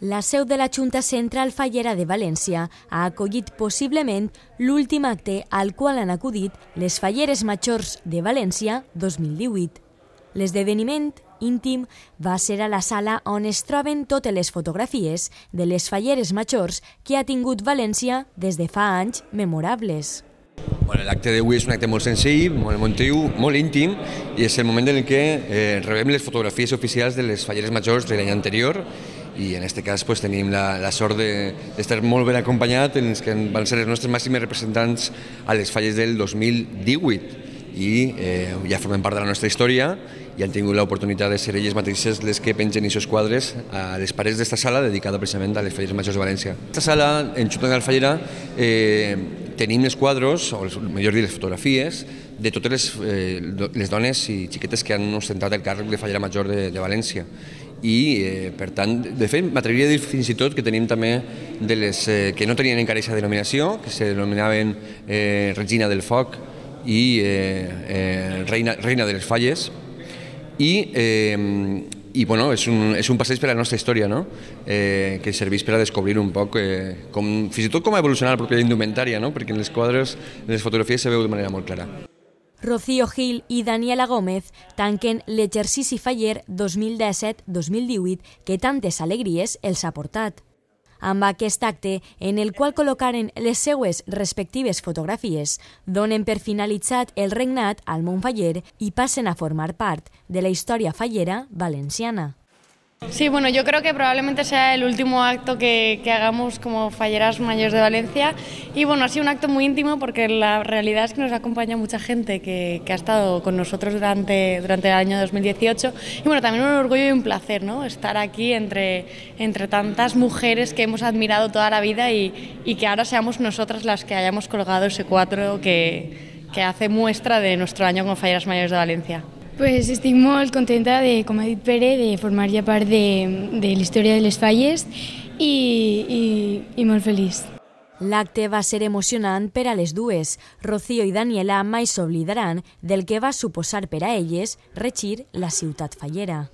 La seu de la Junta Central Fallera de València ha acollit possiblement l'últim acte al qual han acudit les Falleres Majors de València 2018. L'esdeveniment íntim va ser a la sala on es troben totes les fotografies de les Falleres Majors que ha tingut València des de fa anys memorables. Bueno, L'acte d'avui és un acte molt senzill, molt emotiu, molt íntim i és el moment en què eh, rebem les fotografies oficials de les Falleres Majors de l'any anterior i en aquest cas pues, tenim la, la sort d'estar de, molt ben acompanyat en els que van ser els nostres màxims representants a les falles del 2018 i eh, ja formen part de la nostra història i han tingut l'oportunitat de ser elles mateixes les que pengen aquests quadres a les parets d'esta sala dedicada precisament a les falleres majors de València. Aquesta sala, en Xuta de Fallera, eh, tenim els quadros, o els, millor dir, les fotografies, de totes les, eh, les dones i xiquetes que han ostentat el càrrec de fallera major de, de València i eh, per tant, de fet, m'atreviria a dir fins i tot que tenim també de les eh, que no tenien encara aquesta denominació, que se denominaven eh, Regina del Foc i eh, eh, Reina, Reina de les Falles, i, eh, i bueno, és un, és un passeig per a la nostra història, no? eh, que serveix per a descobrir un poc eh, com, fins i tot com ha evolucionat la pròpia indumentària, no? perquè en les quadres, en les fotografies se veu de manera molt clara. Rocío Gil i Daniela Gómez tanquen l'exercici faller 2017-2018 que tantes alegries els ha portat. Amb aquest acte, en el qual col·locaren les seues respectives fotografies, donen per finalitzat el regnat al món faller i passen a formar part de la història fallera valenciana. Sí, bueno, yo creo que probablemente sea el último acto que, hagamos como falleras mayores de Valencia y bueno, ha sido un acto muy íntimo porque la realidad es que nos acompaña mucha gente que, ha estado con nosotros durante, durante el año 2018 y bueno, también un orgullo y un placer, ¿no? Estar aquí entre, entre tantas mujeres que hemos admirado toda la vida y, que ahora seamos nosotras las que hayamos colgado ese cuatro que, que hace muestra de nuestro año como falleras mayores de Valencia. Pues estic molt contenta, de, com ha dit Pere, de formar ja part de, de la història de les falles i, i, i molt feliç. L'acte va ser emocionant per a les dues. Rocío i Daniela mai s'oblidaran del que va suposar per a elles regir la ciutat fallera.